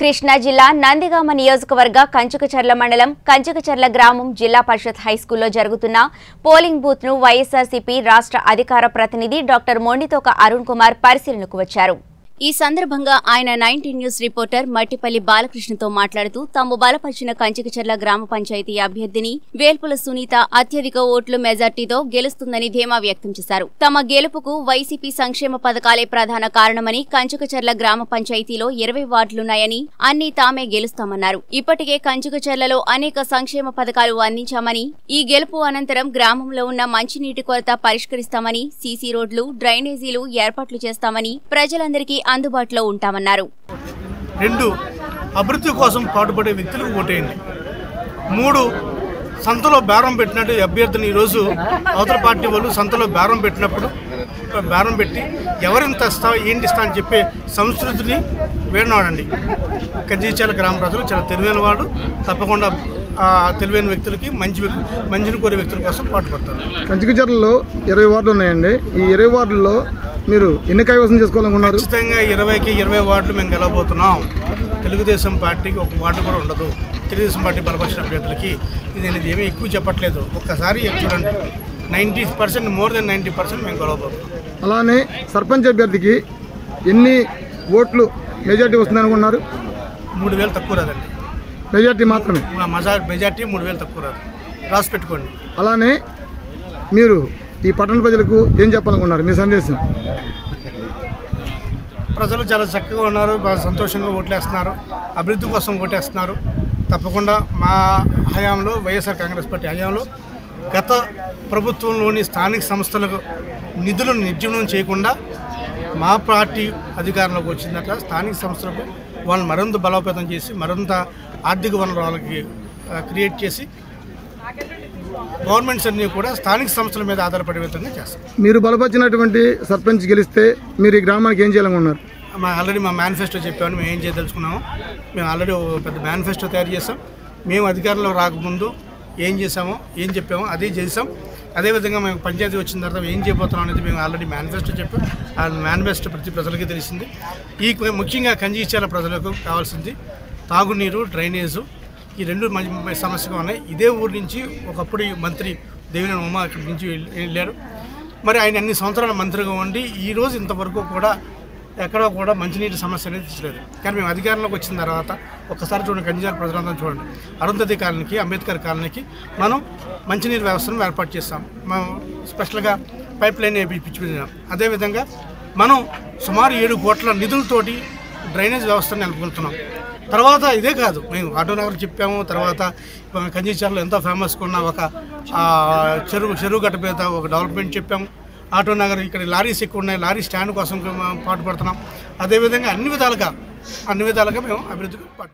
కృష్ణా జిల్లా నందిగామ నియోజకవర్గ కంచుకచర్ల మండలం కంచుకచర్ల గ్రామం జిల్లా పరిషత్ హైస్కూల్లో జరుగుతున్న పోలింగ్ బూత్ను వైఎస్ఆర్సీపీ రాష్ట్ర అధికార ప్రతినిధి డాక్టర్ మొండితోక అరుణ్ కుమార్ పరిశీలనకు వచ్చారు. ఈ సందర్భంగా ఆయన నైన్టీ న్యూస్ రిపోర్టర్ మట్టిపల్లి బాలకృష్ణతో మాట్లాడుతూ తాము బలపరిచిన కంచికచర్ల గ్రామ పంచాయతీ అభ్యర్థిని వేల్పుల సునీత అత్యధిక ఓట్లు మెజార్టీతో గెలుస్తుందని ధీమా వ్యక్తం చేశారు. తమ గెలుపుకు వైసీపీ సంక్షేమ పథకాలే ప్రధాన కారణమని కంచుకచర్ల గ్రామ పంచాయతీలో ఇరవై వార్డులున్నాయని అన్ని తామే గెలుస్తామన్నారు. ఇప్పటికే కంచుకచర్లలో అనేక సంక్షేమ పథకాలు అందించామని ఈ గెలుపు అనంతరం గ్రామంలో ఉన్న మంచినీటి కొరత పరిష్కరిస్తామని సీసీ రోడ్లు డ్రైనేజీలు ఏర్పాట్లు చేస్తామని ప్రజలందరికీ అందుబాటులో ఉంటామన్నారు. రెండు అభివృద్ధి కోసం పాటుపడే వ్యక్తులకు ఓటేయండి. మూడు సంతలో బేరం పెట్టినట్టు ఈ అభ్యర్థిని ఈరోజు అవతల పార్టీ వాళ్ళు సంతలో బేరం పెట్టినప్పుడు బేరం పెట్టి ఎవరింత ఇస్తా ఏంటి ఇస్తా అని చెప్పే సంస్కృతిని వేడినాడండి. కంచిచాల గ్రామ ప్రజలు చాలా తెలివైన వాడు తప్పకుండా ఆ తెలివైన వ్యక్తులకి మంచి మంచిని కోరే వ్యక్తుల కోసం పాటుపడతారు. కంచికచర్లలో ఇరవై వార్డులు ఉన్నాయండి. ఈ ఇరవై వార్డుల్లో మీరు ఎన్ని కైవసం చేసుకోవాలనుకున్నారు? ఖచ్చితంగా ఇరవైకి ఇరవై వార్డులు మేము గెలవబోతున్నాం. తెలుగుదేశం పార్టీకి ఒక వార్డు కూడా ఉండదు. తెలుగుదేశం పార్టీ బలపరిచిన అభ్యర్థులకి ఇది నేను ఏమీ ఎక్కువ చెప్పట్లేదు. ఒక్కసారి చూడండి. Ninety percent more than ninety percent మేము గెలవబోతున్నాం. అలానే సర్పంచ్ అభ్యర్థికి ఎన్ని ఓట్లు మెజార్టీ వస్తుంది అనుకున్నారు మూడు వేలు తక్కువ రాదండి. మెజార్టీ మాత్రమే. మెజార్టీ మూడు వేలు తక్కువ రాదు. రాసి పెట్టుకోండి. అలానే మీరు ఈ పట్టణ ప్రజలకు ఏం చెప్పాలనుకున్నారు మీ సందేశం. ప్రజలు చాలా చక్కగా ఉన్నారు బాగా సంతోషంగా ఓట్లేస్తున్నారు అభివృద్ధి కోసం ఓటేస్తున్నారు. తప్పకుండా మా హయాంలో వైఎస్ఆర్ కాంగ్రెస్ పార్టీ హయాంలో గత ప్రభుత్వంలోని స్థానిక సంస్థలకు నిధులను నిర్జీవనం చేయకుండా మా పార్టీ అధికారంలోకి వచ్చిందట. స్థానిక సంస్థలకు వాళ్ళని మరింత బలోపేతం చేసి మరింత ఆర్థిక వనరులకి వాళ్ళకి క్రియేట్ చేసి గవర్నమెంట్స్ అన్నీ కూడా స్థానిక సంస్థల మీద ఆధారపడే విధంగా చేస్తాం. మీరు బలపరిచినటువంటి సర్పంచ్ గెలిస్తే మీరు ఈ గ్రామానికి ఏం చేయాలనుకున్నారు మా ఆల్రెడీ మా మేనిఫెస్టో చెప్పాము మేము ఏం చేయదలుచుకున్నాము. మేము ఆల్రెడీ ఒక పెద్ద మేనిఫెస్టో తయారు చేసాం మేము అధికారంలో రాకముందు ఏం చేసామో ఏం చెప్పామో అదే చేసాం అదేవిధంగా మేము పంచాయతీ వచ్చిన తర్వాత ఏం చేయబోతున్నాం అనేది మేము ఆల్రెడీ మేనిఫెస్టో చెప్పాం. ఆ మేనిఫెస్టో ప్రతి ప్రజలకి తెలిసింది. ఈ ముఖ్యంగా కంజీచాల ప్రజలకు కావాల్సింది తాగునీరు డ్రైనేజు ఈ రెండు మంచి సమస్యగా ఉన్నాయి. ఇదే ఊరు నుంచి ఒకప్పుడు మంత్రి దేవినేని ఉమా ఇక్కడి నుంచి వెళ్ళారు. మరి ఆయన అన్ని సంవత్సరాల మంత్రిగా ఉండి ఈ రోజు ఇంతవరకు కూడా ఎక్కడా కూడా మంచినీటి సమస్య అనేది తీర్చలేదు. కానీ మేము అధికారంలోకి వచ్చిన తర్వాత ఒకసారి చూడండి కంజార్ ప్రజలందరం చూడండి. అరుంధతి కాలనీకి అంబేద్కర్ కాలనీకి మనం మంచినీటి వ్యవస్థను ఏర్పాటు చేస్తాం. మనం స్పెషల్గా పైప్ లైన్ వేయించాం అదేవిధంగా మనం సుమారు ఏడు కోట్ల నిధులతోటి డ్రైనేజ్ వ్యవస్థను నెలకొల్తున్నాం తర్వాత ఇదే కాదు మేము ఆటో నగర్ చెప్పాము తర్వాత కంజీచర్లో ఎంతో ఫేమస్గా ఉన్న ఒక చెరువు చెరువు గట్ట మీద ఒక డెవలప్మెంట్ చెప్పాము. ఆటో నగర్ ఇక్కడ లారీస్ ఎక్కువ ఉన్నాయి లారీ స్టాండ్ కోసం పాటుపడుతున్నాం. అదేవిధంగా అన్ని విధాలుగా అన్ని విధాలుగా మేము అభివృద్ధికి పాటు